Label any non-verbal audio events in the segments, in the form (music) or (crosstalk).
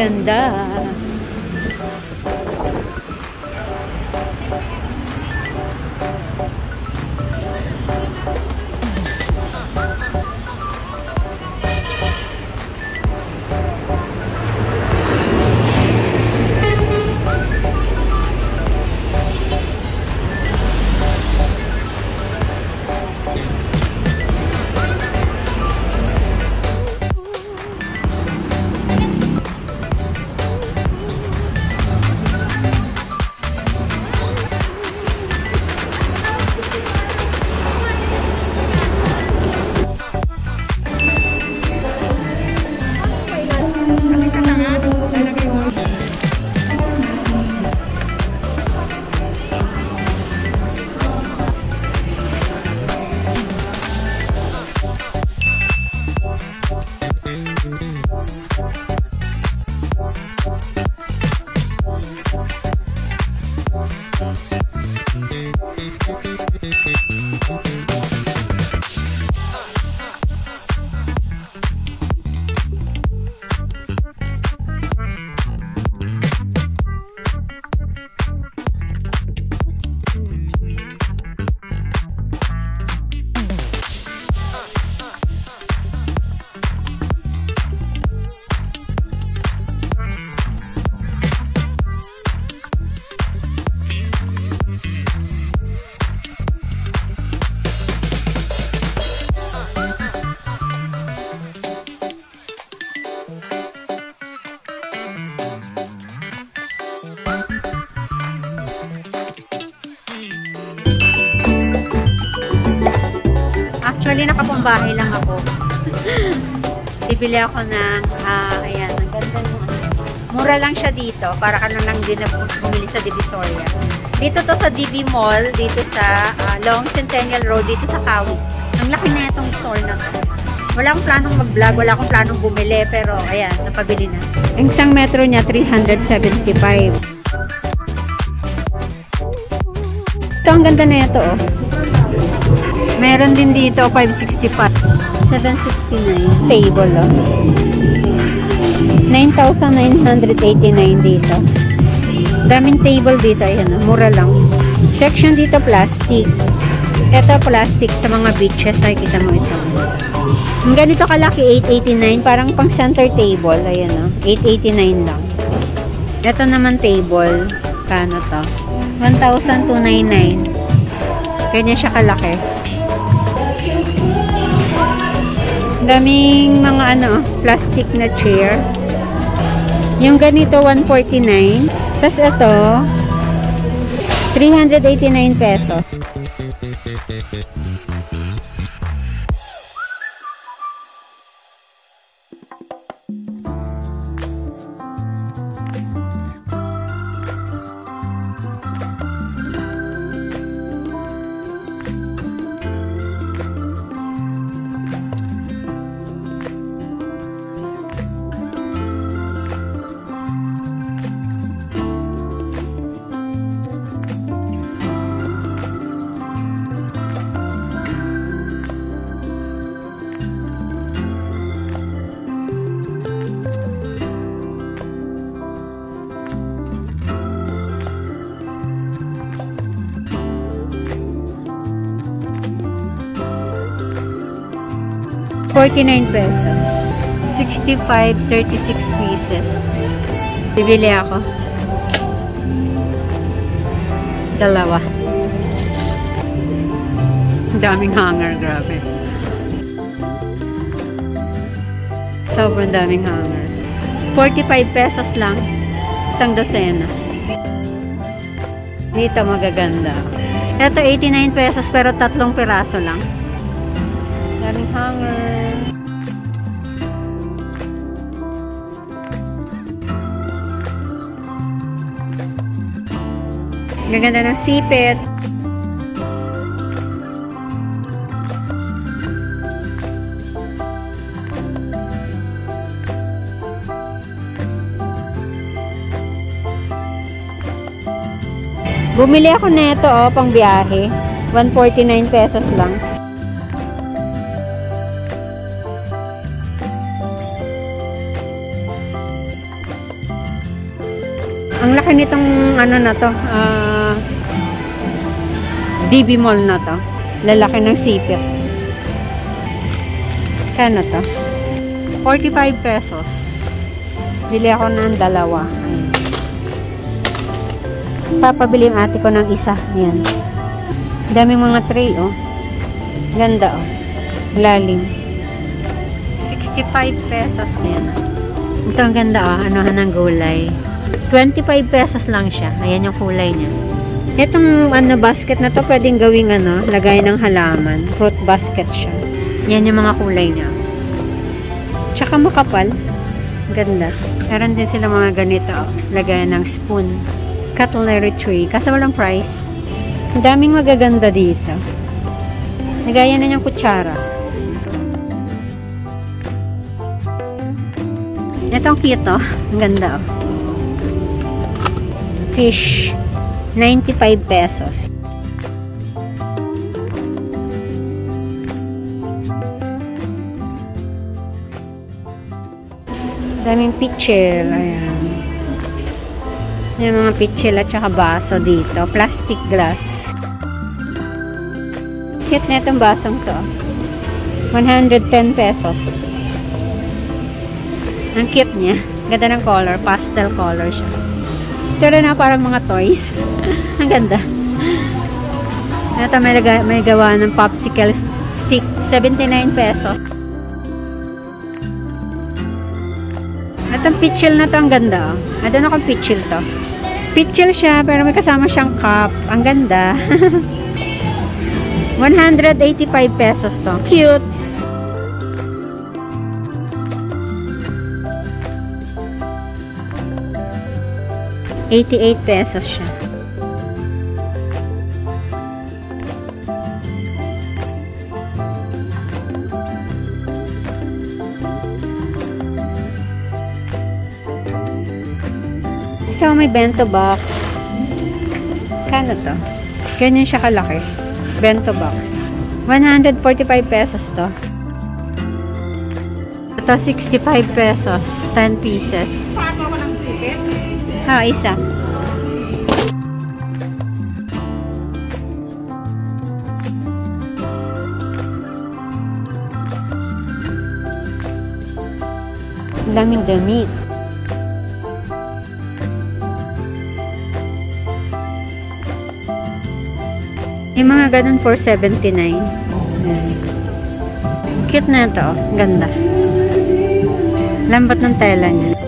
ganda. Actually, nakapambahay lang ako. (laughs) Bibili ako ng, ah, ayan, ang ganda ng Mura lang siya dito. Para ka lang din na bumili sa Divisoria. Dito to sa DB Mall, dito sa ah, Long Centennial Road, dito sa Kawi. Ang laki na itong store na to. Wala akong planong mag-vlog, wala akong planong bumili, pero ayan, napabili na. Ang isang metro niya, 375. Ito, ang ganda na ito, oh. Meron din dito, 565. 769. Table, oh. 9,989 dito. Daming table dito. Ayan, oh, mura lang. Section dito, plastic. Ito, plastic sa mga beaches. Nakikita mo ito. Ang ganito kalaki, 889. Parang pang center table. Ayan, oh. 889 lang. Ito naman table. Kano to? 1,299. Ganyan siya kalaki. Daming mga ano, plastic na chair. Yung ganito, 149. Tapos ito, 389 pesos. Forty-nine pesos. 65, 36 pieces. Bibili ako. Dalawa. Daming hanger, grabe. Sobrang daming hanger. 45 pesos lang. Isang dosena. Dito magaganda. Ito 89 pesos pero tatlong piraso lang. Daming hanger. Gaganda ng sipit. Bumili ako nito oh, pang biyahe. 149 pesos lang. Ang laki nitong ano na to, ah, DB Mall na to. Lalaki ng sipit. Kano to? 45 pesos. Bili ako ng dalawa. Ayan. Papabili yung ate ko ng isa. Ayan. Daming mga tray, oh. Ganda, oh. Lalim. 65 pesos na yan. Ito ang ganda, oh. Anuhan ng gulay. 25 pesos lang siya. Ayan yung kulay niya. Itong ano, basket na to, pwedeng gawing ano, lagay ng halaman. Fruit basket siya. Yan yung mga kulay niya. Tsaka makapal. Ganda. Meron din sila mga ganito. oh. Lagay ng spoon. Cutlery tray. Kasi walang price. Ang daming magaganda dito. Nagaya na niyang kutsara. Itong cute oh. Ang ganda oh. Fish. 95 pesos. Daming pitchel. Ayan. Yung mga pitchel at saka baso dito. Plastic glass. Cute na itong basong to. 110 pesos. Ang cute niya. Ganda ng color. Pastel color siya. Pero na parang mga toys. (laughs) Ang ganda. Ito may, may gawa ng popsicle stick. 79 pesos. Itong pitchel na to, ang ganda. Oh. I don't know kung pitchel to. Pitchel siya, pero may kasama siyang cup. Ang ganda. (laughs) 185 pesos to. Cute. Eighty-eight pesos siya. Ito may bento box. Kano to? Ganyan siya kalaki. Bento box. 145 pesos to. Ito 65 pesos. 10 pieces. Ha, isa. Ang daming damit. Yung mga ganun for 79. Ayan. Cute na ito. oh. Ganda. Lambot ng tela niya.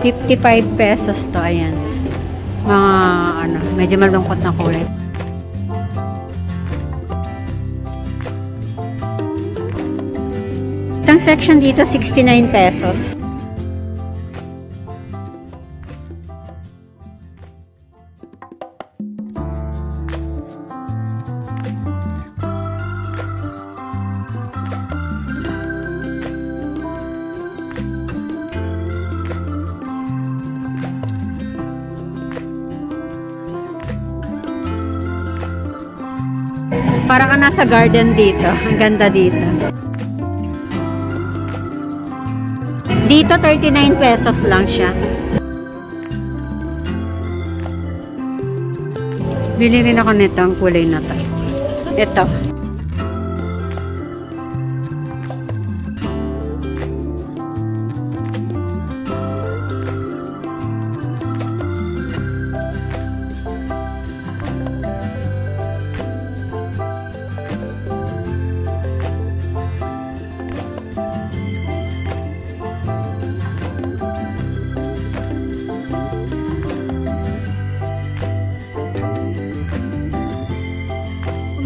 $55 pesos to, ayan. Mga, ano, medyo malungkot na kulay. Itong section dito, 69 pesos. Para ka nasa garden dito. Ang ganda dito. Dito, 39 pesos lang siya. Bili rin ako nito kulay na to. Ito.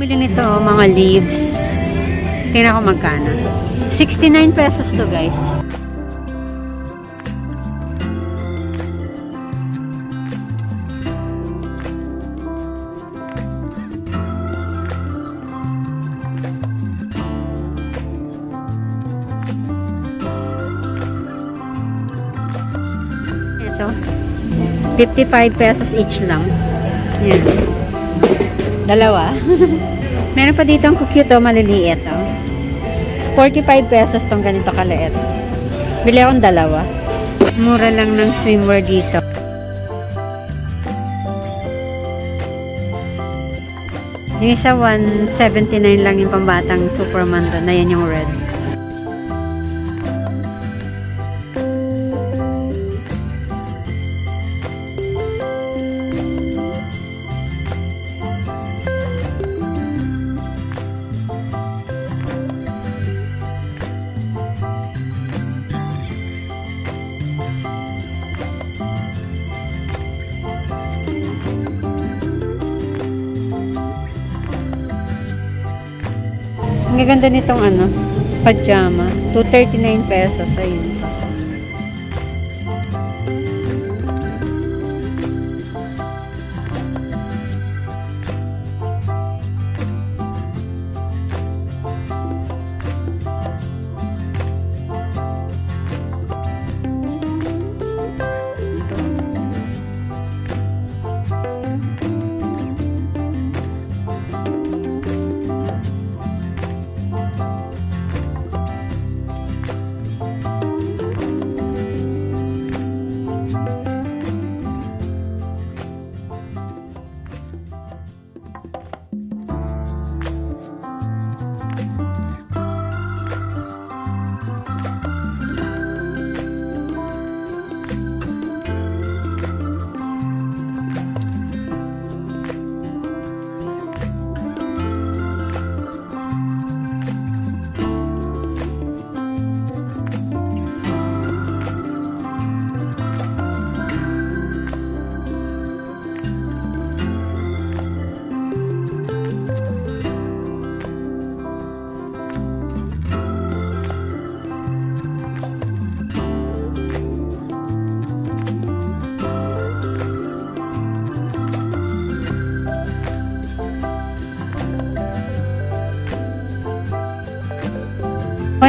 Ganito, oh, mga leaves. Tingnan ko magkano. 69 pesos to guys. Ito. 55 pesos each lang. Yan. Dalawa. (laughs) Meron pa dito ang oh, maliliit oh. 45 pesos tong ganito kaliit. Bili akong dalawa. Mura lang ng swimwear dito. Yung isa 179 lang yung pambatang Superman doon. Ayan yung red. Ang gaganda nitong ano, pajama. 239 pesos. Ayun.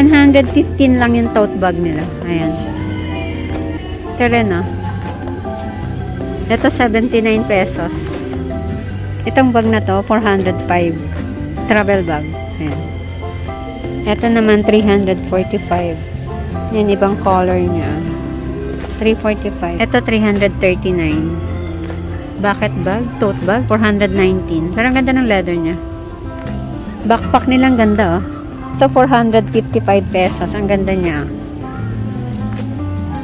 $115 lang yung tote bag nila. Ayan. Oh. Ito, 79 pesos. Itong bag na to, 405. Travel bag. Ayan. Ito naman, 345. Yan, ibang color niya. 345. Ito, 339. Bucket bag, tote bag, 419. Parang ganda ng leather niya. Backpack nilang ganda, oh. Ito, 455 pesos. Ang ganda niya.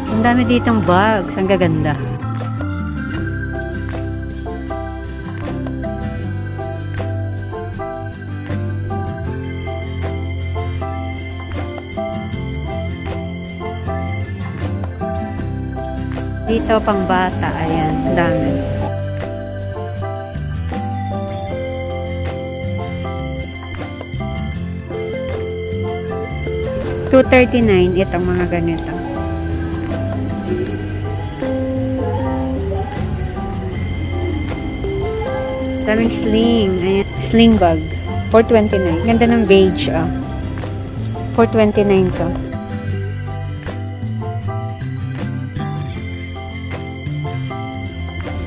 Ang dami ditong bags. Ang gaganda. Dito, pang bata. Ayan. Ang dami. $239 itong mga ganito. Daming sling. Ayan. Sling bag. 429. Ganda ng beige, ah. 429 to.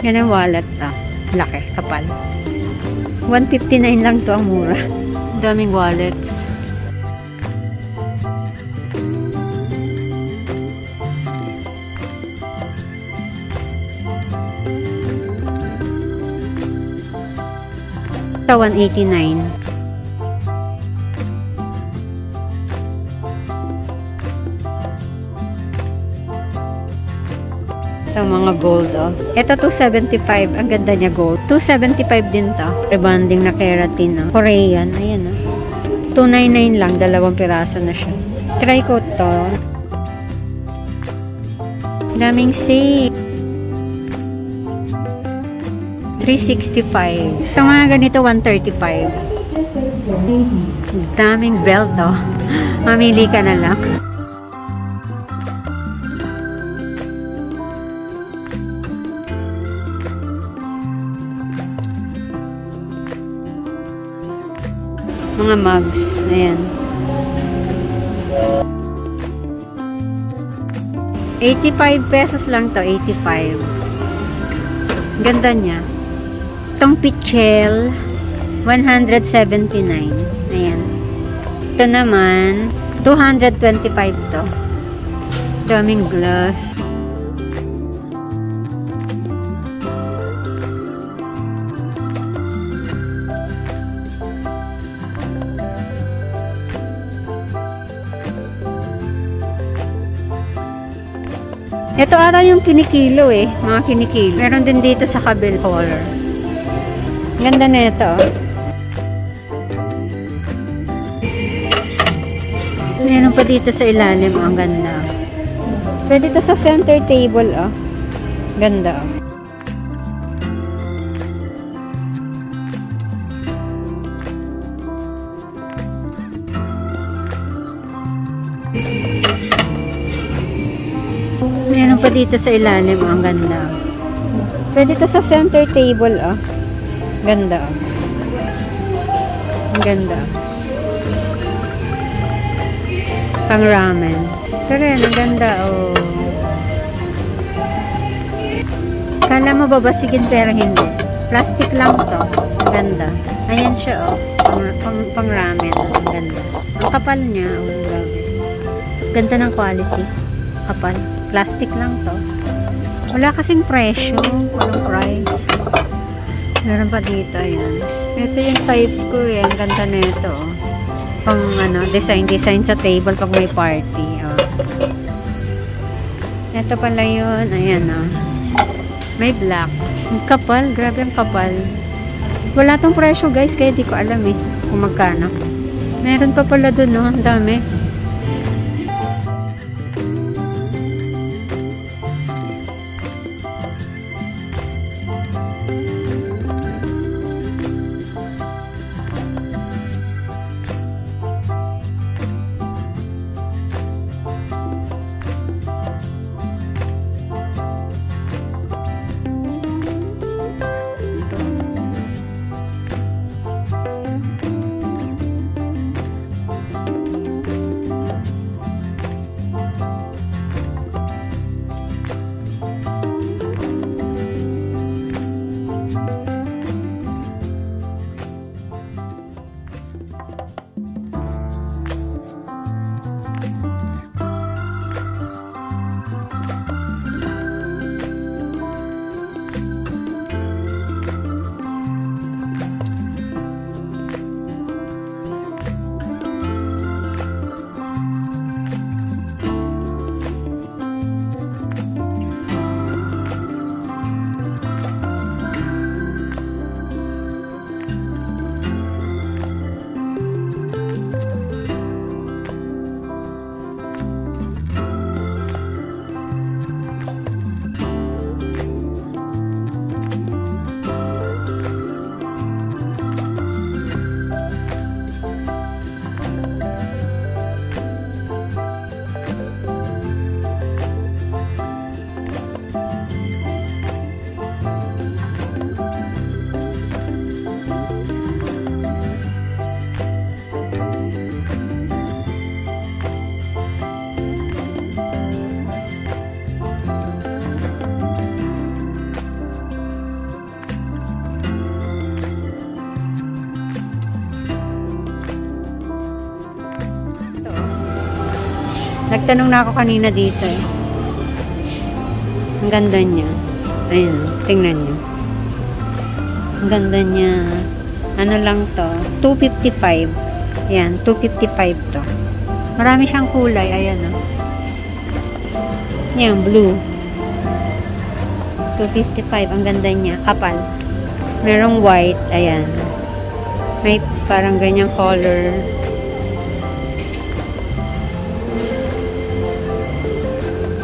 Yan ang wallet, ah. Laki, kapal. 159 lang to ang mura. (laughs) Daming wallets. Sa 189. Sa mga gold, oh. Ito, 275. Ang ganda niya, gold. 275 din to. Rebonding na keratin, oh. Korean. Ayan, oh. 299 lang. Dalawang piraso na siya. Try ko to. Daming sale. 365. Ito mga ganito, 135. Daming belt, oh. (gasps) Mamili ka na lang. Mga mugs. Ayan. 85 pesos lang to. 85. Ganda niya. Itong pichel, 179. Ayan. Ito naman, 225 to. Daming glass. Ito ata yung kinikilo eh. Mga kinikilo. Meron din dito sa Kabil Color. Ganda na ito. Meron pa dito sa ilalim. Oh, ang ganda. Pwede ito sa center table. Oh. Ganda. Oh. Meron pa dito sa ilalim. Oh, ang ganda. Pwede ito sa center table. Oh. Ganda. Ang ganda. Pang ramen. Ito rin. Ang ganda. Oh. Kala mo babasigin pero hindi. Plastic lang to. Ang ganda. Ayan siya oh. Pang, pang, pang ramen. Ang ganda. Ang kapal niya. Oh, grabe. Ganda ng quality. Kapal. Plastic lang to. Wala kasing presyo. Walang price. Meron pa dito. Ayan. Ito yung type ko eh. Ang ganda nito. Oh. Pang ano, design, design sa table pag may party. Oh. Ito pala yun. Ayan oh. May black. Ang kapal. Grabe ang kapal. Wala tong presyo guys. Kaya di ko alam eh. Kung magkano. Meron pa pala dun no. Ang dami. Nagtanong na ako kanina dito eh. Ang ganda niya. Ayun, tingnan niyo. Ang ganda niya. Ano lang to? 255. Ayan, 255 to. Marami siyang kulay. Ayan o. Oh. Yan, blue. 255. Ang ganda niya. Kapal. Merong white. Ayan. May parang ganyang color.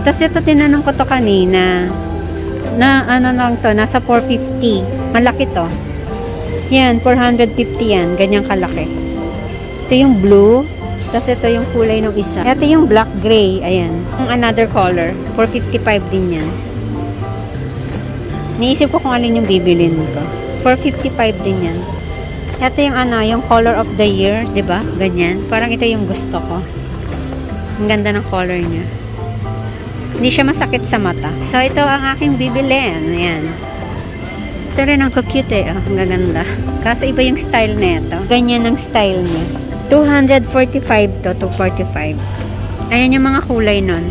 Tapos ito tinanong ko to kanina. Na ano lang to, nasa 450. Malaki to. Yan, 450 yan. Ganyang kalaki. Ito yung blue. Tapos ito yung kulay ng isa. Ito yung black gray. Ayan. Yung another color. 455 din yan. Niisip ko kung alin yung bibilin ko. 455 din yan. Ito yung ano, yung color of the year, ba? Ganyan. Parang ito yung gusto ko. Ang ganda ng color niya. Hindi siya masakit sa mata. So, ito ang aking bibilin. Ayan. Ito rin ang cute eh. Oh, ang gaganda. Kaso iba yung style nito. Ganyan ang style niya. 245 to 245. Ayan yung mga kulay nun.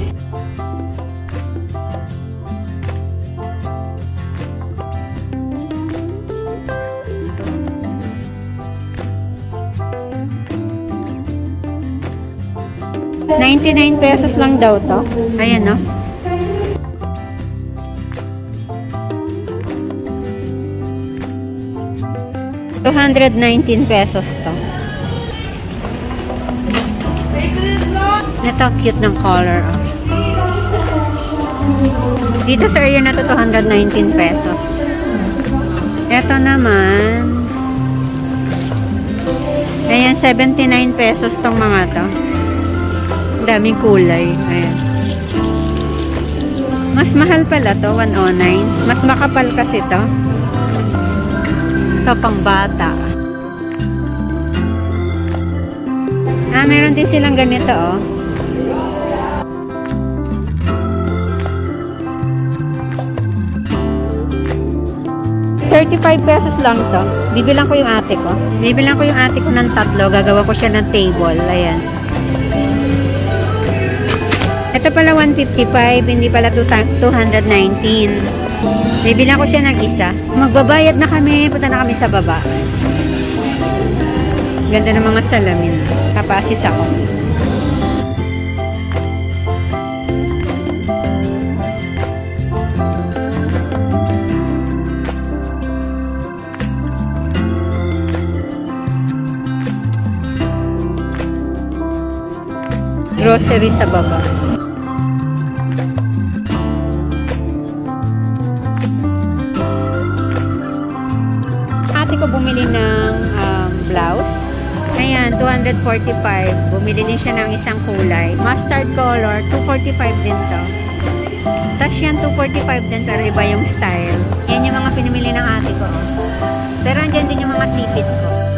$99 pesos lang daw to. Ayan, no? $219 pesos to. Ito, cute ng color. oh. Dito sa area na to, 219 pesos. Ito naman, ayan, 79 pesos tong mga to. Daming kulay. Ayan. Mas mahal pala to, 109. Mas makapal kasi to. Ito pang bata. Ah, meron din silang ganito, oh. $35 pesos lang to. Bibilang ko yung ate ko. Bibilang ko yung ate ko ng tatlo. Gagawa ko siya ng table. Ayan. Ito pala 155, hindi pala 219. Bibilang ko siya ng isa. Magbabayad na kami. Punta na kami sa baba. Ganda ng mga salamin. Kapasis ako. Grocery sa baba. 245. Bumili din siya ng isang kulay. Mustard color, 245 din to. Tapos yan, 245 din pero iba yung style. Yan yung mga pinimili ng ate ko. Pero andyan din yung mga sipit ko.